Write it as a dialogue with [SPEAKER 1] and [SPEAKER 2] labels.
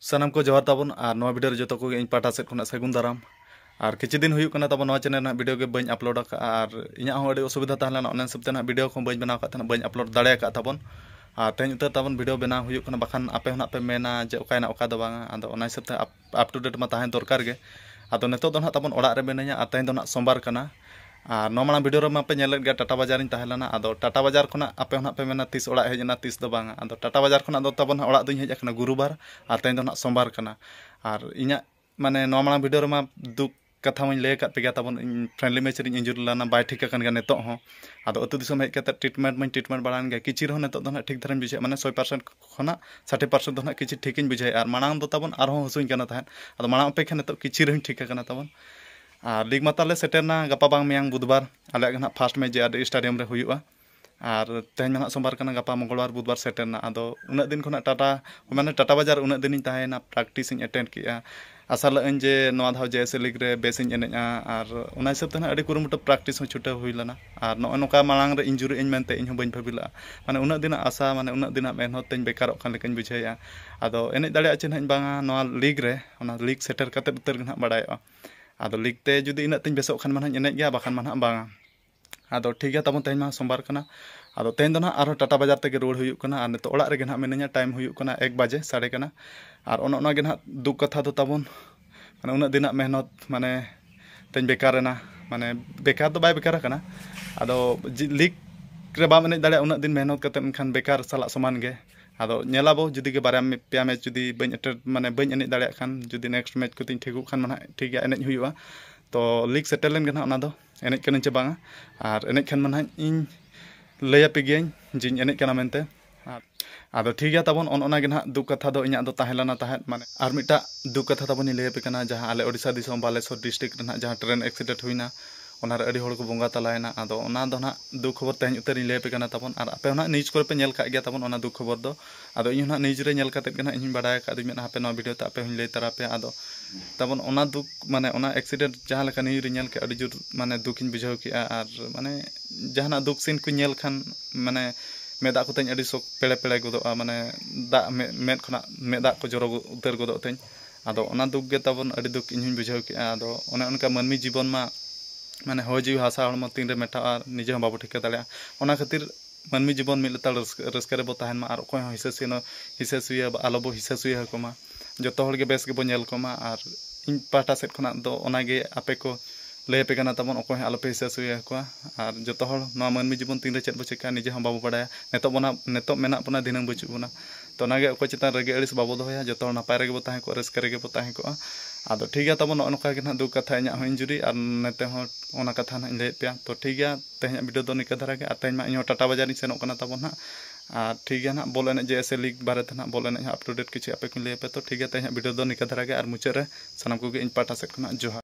[SPEAKER 1] ᱥᱟᱱᱟᱢ ᱠᱚ ᱡᱚᱦᱟᱨ ᱛᱟᱵᱚᱱ ᱟᱨ ᱱᱚᱣᱟ ᱵᱷᱤᱰᱤᱭᱳ ᱨᱮ ᱡᱚᱛᱚ ᱠᱚᱜᱮ ᱤᱧ ᱯᱟᱦᱴᱟ ᱥᱮᱫ ᱠᱷᱚᱱᱟᱜ ᱥᱟᱹᱜᱩᱱ ᱫᱟᱨᱟᱢ ᱟᱨ ᱠᱤᱪᱷᱩ ᱫᱤᱱ ᱦᱩᱭᱩᱜ ᱠᱟᱱᱟ ᱛᱟᱵᱚᱱ ᱱᱚᱣᱟ ᱪᱮᱱᱮᱞ ᱨᱮᱱᱟᱜ ᱵᱷᱤᱰᱤᱭᱳ ᱜᱮ ᱵᱟᱹᱧ ᱟᱯᱞᱳᱰ ᱟᱠᱟᱫᱼᱟ ᱟᱨ ᱤᱧᱟᱹᱜ ᱦᱚᱸ ᱟᱹᱰᱤ ᱚᱥᱩᱵᱤᱫᱷᱟ ᱛᱟᱦᱮᱸ ᱞᱮᱱᱟ ᱚᱱᱟ ᱦᱤᱥᱟᱹᱵ ᱛᱮ ᱱᱟᱜ ᱵᱷᱤᱰᱤᱭᱳ ᱠᱚ ᱵᱟᱹᱧ ᱵᱮᱱᱟᱣ ᱟᱠᱟᱫ ᱛᱟᱦᱮᱱᱟ ᱵᱟᱹᱧ ᱟᱯᱞᱳᱰ ᱫᱟᱲᱮ ᱟᱠᱟᱫ ᱛᱟᱵᱚᱱ ᱟᱨ ᱛᱮᱦᱮᱧ ᱩᱛᱟᱹᱨ ᱛᱟᱵᱚᱱ ᱵᱷᱤᱰᱤᱭᱳ ᱵᱮᱱᱟᱣ ᱦᱩᱭᱩᱜ ᱠᱟᱱᱟ ᱵᱟᱠᱷᱟᱱ ᱟᱯᱮ ᱦᱚᱸ ᱱᱟᱜ ᱯᱮ ᱢᱮᱱᱟ ᱡᱮ ᱚᱠᱟᱭᱱᱟ ᱚᱠᱟ ᱫᱚ ᱵᱟᱝᱟ ᱟᱫᱚ ᱚᱱᱟ ᱦᱤᱥᱟᱹᱵ ᱛᱮ ᱟᱯ ᱴᱩ ᱰᱮᱴ ᱢᱟ ᱛᱟᱦᱮᱸ ᱫᱚᱨᱠᱟᱨ ᱜᱮ ᱟᱫᱚ ᱱᱤᱛᱚᱜ ᱫᱚ ᱱᱟᱜ ᱛᱟᱵᱚᱱ ᱚᱲᱟᱜ ᱨᱮ ᱢᱤᱱᱟᱹᱧᱟ ᱟᱨ ᱛᱮᱦᱮᱧ ᱫᱚ ᱱᱟᱜ ᱥᱳᱢᱵᱟᱨ ᱠᱟᱱᱟ दो ना दो ना और नौ में पे गया टाटा बाज़ार अद टाटा बाज़ार आपे पे मेना तीस ओड़ा हेजना तीस दो बांगा अद टाटा बाज़ार तबन ओड़ा दुई हेजना गुरुबार और तेज दो सोमवार और इना माने नौ वीडियो में दुख कथा मैं पे तब फ्रेंडली मैच इंजुर लाना बै ठीक नित अब हेज ट्रिटमेंट मैं ट्रिटमेंट बड़ा गया किची रहा नित ठीक धारा बुझे मैंने सौ पार्सेंट खुना षाठी पार्सेंट तो किसी ठीक बुझे और मांग तब और हसूँ तहन अब मांग नित किची रही ठीक तब मियांग बुधवार ᱟᱨ ᱞᱤᱜᱽ ᱢᱟᱛᱟᱞᱮ ᱥᱮᱴᱮᱨᱱᱟ ᱜᱟᱯᱟ ᱵᱟᱝ ᱢᱮᱭᱟᱝ ᱵᱩᱫᱷᱵᱟᱨ ᱟᱞᱮᱭᱟᱜ ᱜᱮ ᱱᱟᱜ ᱯᱷᱟᱥᱴ ᱢᱮᱪ ᱡᱮ ᱟᱰᱮ ᱥᱴᱮᱰᱤᱭᱟᱢ ᱨᱮ ᱦᱩᱭᱩᱜᱼᱟ ᱟᱨ ᱛᱮᱦᱮᱧ ᱢᱟ ᱱᱟᱜ ᱥᱳᱢᱵᱟᱨ ᱠᱟᱱᱟ ᱜᱟᱯᱟ ᱢᱚᱝᱜᱚᱞᱵᱟᱨ ᱵᱩᱫᱷᱵᱟᱨ ᱥᱮᱴᱮᱨᱱᱟ ᱟᱫᱚ ᱩᱱᱟᱹᱜ ᱫᱤᱱ ᱠᱷᱚᱱᱟᱜ ᱴᱟᱴᱟ ᱢᱟᱱᱮ ᱴᱟᱴᱟ ᱵᱟᱡᱟᱨ ᱩᱱᱟᱹᱜ ᱫᱤᱱᱤᱧ ᱛᱟᱦᱮᱸᱭᱮᱱᱟ ᱯᱨᱮᱠᱴᱤᱥ ᱤᱧ ᱮᱴᱮᱱᱰ ᱠᱮᱜᱼᱟ ᱟᱥᱟ ᱞᱟᱹᱜᱟᱹᱧ ᱡᱮ ᱱᱚᱣᱟ ᱫᱷᱟᱣ ᱡᱮ ᱮᱥ ᱞᱤᱜᱽ ᱨᱮ ᱵᱮᱥᱤᱧ ᱮᱱᱮᱡᱼᱟ ᱟᱨ ᱚᱱᱟ ᱦᱤᱥᱟᱹᱵ ᱛᱮ ᱦᱟᱸᱜ ᱟᱹᱰᱤ ᱠᱩᱨᱩᱢᱩᱴᱩ ᱯᱨᱮᱠᱴᱤᱥ ᱦᱚᱸ ᱪᱷᱩᱴᱟᱹᱣ ᱦᱩᱭ ᱞᱮᱱᱟ ᱟᱨ ᱱᱚᱜᱼᱚᱭ ᱱᱚᱝᱠᱟ ᱢᱟᱲᱟᱝ ᱨᱮ ᱤᱧᱡᱩᱨᱤ ᱟᱹᱧ ᱢᱮᱱᱛᱮ ᱤᱧ ᱦᱚᱸ ᱵᱟᱹᱧ ᱵᱷᱟᱹᱵᱤ ᱞᱟᱜᱼᱟ ᱢᱟᱱᱮ ᱩᱱᱟᱹᱜ ᱫᱤᱱᱟᱜ ᱟᱥᱟ ᱢᱟᱱᱮ ᱩᱱᱟᱹᱜ ᱫᱤᱱᱟᱜ ᱢᱮᱦᱱᱚᱛ ᱛᱮᱧ ᱵᱮᱠᱟᱨᱚᱜ ᱠᱟᱱ ᱞᱮᱠᱟᱧ ᱵᱩᱡᱷᱟᱹᱣᱮᱜᱼᱟ ᱟᱫᱚ ᱮᱱᱮᱡ ᱫᱟᱲᱮᱭᱟᱜ ᱪᱮ ᱱᱟᱦᱟᱜ ᱵᱟᱝᱟ ᱱᱚᱣᱟ ᱞᱤᱜᱽ ᱨᱮ ᱚᱱᱟ ᱞᱤᱜᱽ ᱥᱮᱴᱮᱨ ᱠᱟᱛᱮᱫ ᱩᱛᱟᱹᱨ ᱜᱮ ᱱᱟᱦᱟᱜ ᱵᱟᱰᱟᱭᱚᱜᱼᱟ ᱟᱫᱚ ᱞᱤᱠᱛᱮ ᱡᱩᱫᱤ ᱤᱱᱟᱹᱜ ᱛᱤᱧ ᱵᱮᱥᱚᱜ ᱠᱷᱟᱱ ᱢᱟ ᱦᱟᱸᱜ ᱮᱱᱮᱡ ᱜᱮᱭᱟ ᱵᱟᱠᱷᱟᱱ ᱢᱟ ᱦᱟᱸᱜ ᱵᱟᱝᱟ ᱟᱫᱚ ᱴᱷᱤᱠ ᱜᱮᱭᱟ ᱛᱟᱵᱚᱱ ᱛᱮᱦᱮᱧ ᱢᱟ ᱥᱳᱢᱵᱟᱨ ᱠᱟᱱᱟ ᱟᱫᱚ ᱛᱮᱦᱮᱧ ᱫᱚ ᱦᱟᱸᱜ ᱟᱨᱦᱚᱸ ᱴᱟᱴᱟ ᱵᱟᱡᱟᱨ ᱛᱮᱜᱮ ᱨᱩᱣᱟᱹᱲ ᱦᱩᱭᱩᱜ ᱠᱟᱱᱟ ᱟᱨ ᱱᱤᱛᱚᱜ ᱚᱲᱟᱜ ᱨᱮᱜᱮ ᱦᱟᱸᱜ ᱢᱤᱱᱟᱹᱧᱟ ᱴᱟᱭᱤᱢ ᱦᱩᱭᱩᱜ ᱠᱟᱱᱟ ᱮᱠ ᱵᱟᱡᱮ ᱥᱟᱲᱮ ᱠᱟᱱᱟ ᱟᱨ ᱚᱱᱮ ᱚᱱᱟᱜᱮ ᱦᱟᱸᱜ ᱫᱩᱠ ᱠᱟᱛᱷᱟ ᱫᱚ ᱛᱟᱵᱚᱱ ᱢᱟᱱᱮ ᱩᱱᱟᱹᱜ ᱫᱤᱱᱟᱜ ᱢᱮᱦᱱᱚᱛ ᱢᱟᱱᱮ ᱛᱮᱧ ᱵᱮᱠᱟᱨᱮᱱᱟ ᱢᱟᱱᱮ ᱵᱮᱠᱟᱨ ᱫᱚ ᱵᱟᱭ ᱵᱮᱠᱟᱨ ᱟᱠᱟᱱᱟ ᱟᱫᱚ ᱞᱤᱜᱽ ᱨᱮ ᱵᱟᱢ ᱮᱱᱮᱡ ᱫᱟᱲᱮᱭᱟᱜᱼᱟ ᱩᱱᱟᱹᱜ ᱫᱤᱱ ᱢᱮᱦᱱᱚᱛ ᱠᱟᱛᱮᱫ ᱮᱱᱠᱷᱟᱱ ᱵᱮᱠᱟᱨ ᱥᱟᱞᱟᱜ ᱥᱚᱢᱟᱱ ᱜᱮ अदाबो जुदी के बारे में पे मैच जुदी बटे मैं बी एन दान जुदी नेक्स्ट मैच को ठेकू खान ना ठीक है एनज हो तो लीग सेटल एनज कन चे और एनज खान ना इन लैपे गए जी एनज करना अब ठीक है तबन अनोना ना दुख कथा तो इंतना मैं और मिट्ट दुख कथा तब लैपे जहाँ आलेशा बालेश्वर डिस्ट्रिक्ट ट्रेन एक्सीडेंट होना को बोंगा ओना दो ना दुख खबर तेज उतर इन लैपे कना तबन और आपे ना न्यूज़ करे पे नेल का गया तबन ओना दुख खबर दो आदो इन ना का दिमे हापे ता आपे ले तरा पे आदो तबन ओना दुख माने एक्सीडेंट जहाँ लेका न्यूज़ रे नेल के अड़ी जुर माने दुख बुझाव के माने जहाँ दुख सीन को नेल खान माने मेदा को तेज सो पेड़े पेड़े गदो माने दा मेद खना मेदा को जरो उतर गदो ओना दुख तबन अड़ी दुख इन बुझाव के माने हय जीव हासा तीन मेटा निजे बाबू ठिका ओना खातिर मनमी जीवन मिल लेता रस्क रे बो तहन मा और कोई हिस्सा सिनो हिस्सा सुया आलो बो हिस्सा जो के बेस के बो नेल कोमा और इन पाटा सेट खना दो ओना गे आपे को लय पे कना तबन अकोय आलो पे हिस्सा सुया हको और जो नो मनमी जीवन तीन चेत बो चिका निजे हम बाबू बड़ा नेतो बना नेतो मेना बना दिनम बचु बना तो चितान रगे अड़िस बाबू दोया जो हड़ नपाय रे बो ताहे को रस्क रे बो ताहे को अब ठीक है तब के दुख कथा इन इंजुरी और नते कथा ना लैद पे तो ठीक है तेज वीडियो तो निका के तेज इन टाटा बाज़ार सेनों ना और ठीक है ना बल एने जे एस लीग बारे ना बल एने अप डेट किसी आपे को लैपे तो ठीक है तेज वीडियो तो निका के और मुचाद सामान को पाटा सेट जोहार